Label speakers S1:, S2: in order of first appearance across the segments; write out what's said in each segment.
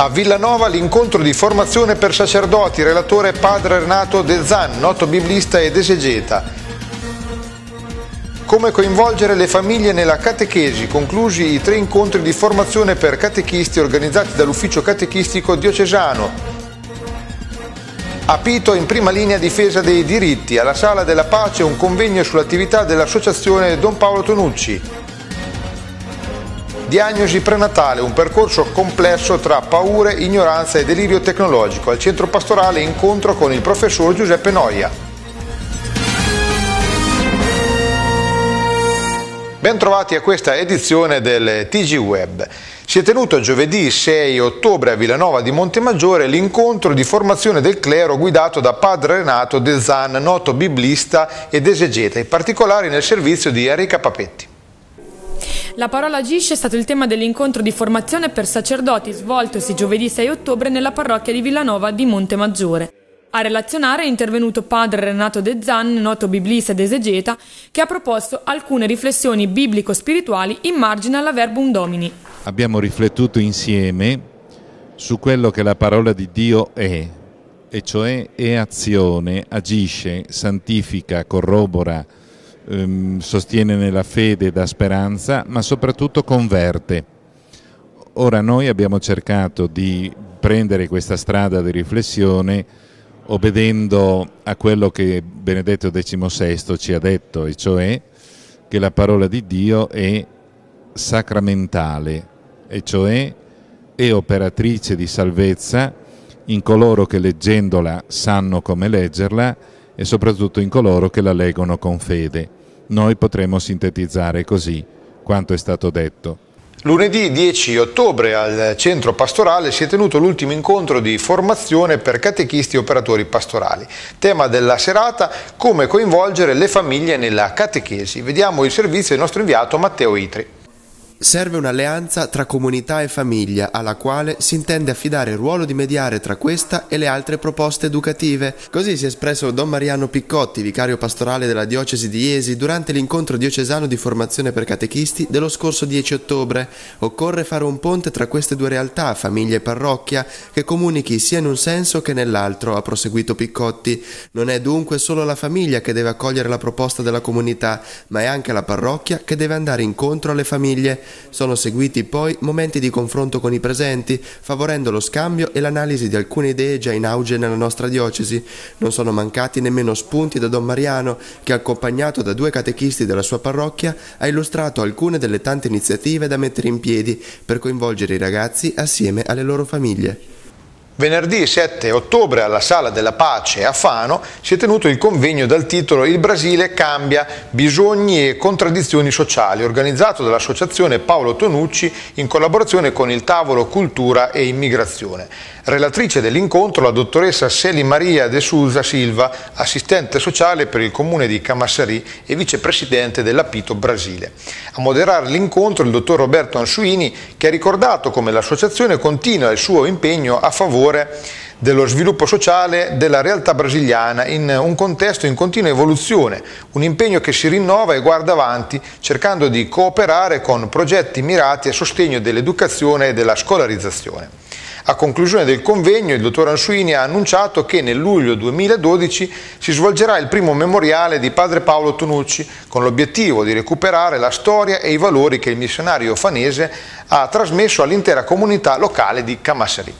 S1: A Villanova l'incontro di formazione per sacerdoti, relatore padre Renato De Zan, noto biblista ed esegeta. Come coinvolgere le famiglie nella catechesi, conclusi i tre incontri di formazione per catechisti organizzati dall'ufficio catechistico diocesano. A Pito in prima linea difesa dei diritti, alla Sala della Pace un convegno sull'attività dell'associazione Don Paolo Tonucci. Diagnosi prenatale, un percorso complesso tra paure, ignoranza e delirio tecnologico. Al centro pastorale incontro con il professor Giuseppe Noia. Bentrovati a questa edizione del TG Web. Si è tenuto giovedì 6 ottobre a Villanova di Montemaggiore l'incontro di formazione del clero guidato da padre Renato De Zan, noto biblista ed esegeta, in particolare nel servizio di Enrica Papetti.
S2: La parola agisce è stato il tema dell'incontro di formazione per sacerdoti svoltosi giovedì 6 ottobre nella parrocchia di Villanova di Montemaggiore. A relazionare è intervenuto padre Renato De Zan, noto biblista ed esegeta, che ha proposto alcune riflessioni biblico-spirituali in margine alla verbum domini.
S3: Abbiamo riflettuto insieme su quello che la parola di Dio è, e cioè è azione, agisce, santifica, corrobora, ehm, sostiene nella fede, dà speranza, ma soprattutto converte. Ora noi abbiamo cercato di prendere questa strada di riflessione obbedendo a quello che Benedetto XVI ci ha detto, e cioè che la parola di Dio è sacramentale, e cioè è operatrice di salvezza in coloro che leggendola sanno come leggerla e soprattutto in coloro che la leggono con fede noi potremmo sintetizzare così quanto è stato detto.
S1: Lunedì 10 ottobre al centro pastorale si è tenuto l'ultimo incontro di formazione per catechisti e operatori pastorali. Tema della serata, come coinvolgere le famiglie nella catechesi. Vediamo il servizio del nostro inviato Matteo Itri.
S4: Serve un'alleanza tra comunità e famiglia, alla quale si intende affidare il ruolo di mediare tra questa e le altre proposte educative. Così si è espresso Don Mariano Piccotti, vicario pastorale della diocesi di Iesi, durante l'incontro diocesano di formazione per catechisti dello scorso 10 ottobre. Occorre fare un ponte tra queste due realtà, famiglia e parrocchia, che comunichi sia in un senso che nell'altro, ha proseguito Piccotti. Non è dunque solo la famiglia che deve accogliere la proposta della comunità, ma è anche la parrocchia che deve andare incontro alle famiglie. Sono seguiti poi momenti di confronto con i presenti, favorendo lo scambio e l'analisi di alcune idee già in auge nella nostra diocesi. Non sono mancati nemmeno spunti da Don Mariano, che accompagnato da due catechisti della sua parrocchia ha illustrato alcune delle tante iniziative da mettere in piedi per coinvolgere i ragazzi assieme alle loro famiglie.
S1: Venerdì 7 ottobre alla Sala della Pace a Fano si è tenuto il convegno dal titolo Il Brasile cambia bisogni e contraddizioni sociali, organizzato dall'Associazione Paolo Tonucci in collaborazione con il Tavolo Cultura e Immigrazione. Relatrice dell'incontro la dottoressa Celi Maria De Souza Silva, assistente sociale per il comune di Camassari e vicepresidente dell'Apito Brasile. A moderare l'incontro il dottor Roberto Ansuini che ha ricordato come l'associazione continua il suo impegno a favore dello sviluppo sociale della realtà brasiliana in un contesto in continua evoluzione, un impegno che si rinnova e guarda avanti cercando di cooperare con progetti mirati a sostegno dell'educazione e della scolarizzazione. A conclusione del convegno il dottor Ansuini ha annunciato che nel luglio 2012 si svolgerà il primo memoriale di padre Paolo Tonucci con l'obiettivo di recuperare la storia e i valori che il missionario fanese ha trasmesso all'intera comunità locale di Camassari.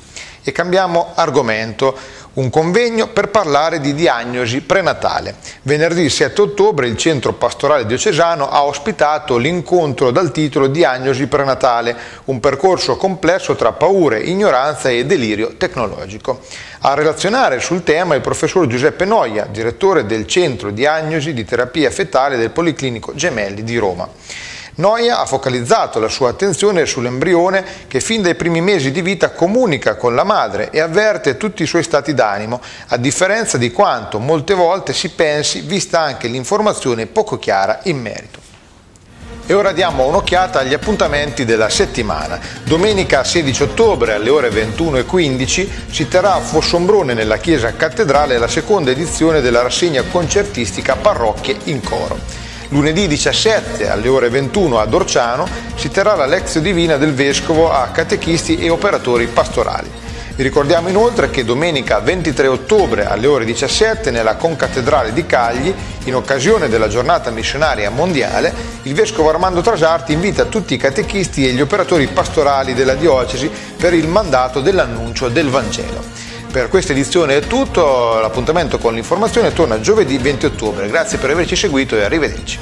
S1: E cambiamo argomento un convegno per parlare di diagnosi prenatale. Venerdì 7 ottobre il Centro Pastorale Diocesano ha ospitato l'incontro dal titolo Diagnosi prenatale, un percorso complesso tra paure, ignoranza e delirio tecnologico. A relazionare sul tema il professor Giuseppe Noia, direttore del Centro Diagnosi di Terapia Fetale del Policlinico Gemelli di Roma. Noia ha focalizzato la sua attenzione sull'embrione che fin dai primi mesi di vita comunica con la madre e avverte tutti i suoi stati d'animo, a differenza di quanto molte volte si pensi vista anche l'informazione poco chiara in merito. E ora diamo un'occhiata agli appuntamenti della settimana. Domenica 16 ottobre alle ore 21.15 si terrà a Fossombrone nella chiesa cattedrale la seconda edizione della rassegna concertistica Parrocchie in Coro. Lunedì 17 alle ore 21 ad Orciano si terrà la lezione divina del Vescovo a catechisti e operatori pastorali. Vi ricordiamo inoltre che domenica 23 ottobre alle ore 17 nella concattedrale di Cagli, in occasione della giornata missionaria mondiale, il Vescovo Armando Trasarti invita tutti i catechisti e gli operatori pastorali della diocesi per il mandato dell'annuncio del Vangelo. Per questa edizione è tutto, l'appuntamento con l'informazione torna giovedì 20 ottobre. Grazie per averci seguito e arrivederci.